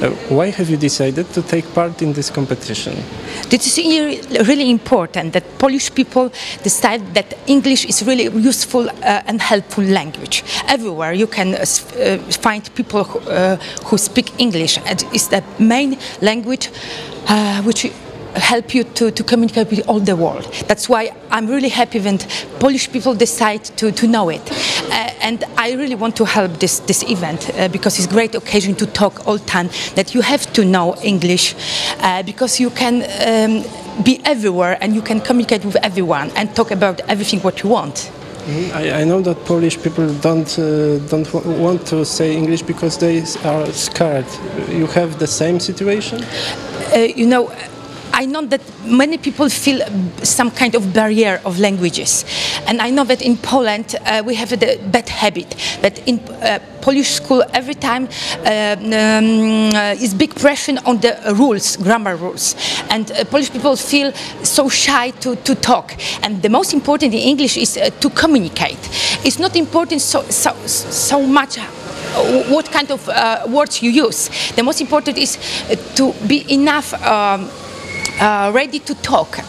Uh, why have you decided to take part in this competition? This is really important that Polish people decide that English is really useful uh, and helpful language. Everywhere you can uh, uh find people who, uh, who, speak English. and It's the main language which help you to, to communicate with all the world. That's why I'm really happy when Polish people decide to, to know it. And I really want to help this, this event uh, because it's a great occasion to talk all time that you have to know English uh, because you can um, be everywhere and you can communicate with everyone and talk about everything what you want. I, I, know that Polish people don't uh, don't want to say English because they are scared. You have the same situation. Uh, you know, I know that many people feel some kind of barrier of languages. And I know that in Poland uh, we have a bad habit that in uh, Polish school every time uh, um, uh, is big pressure on the rules, grammar rules. And uh, Polish people feel so shy to, to talk. And the most important in English is uh, to communicate. It's not important so, so, so much what kind of words you use. The most important is to be enough um, Uh, ready to talk.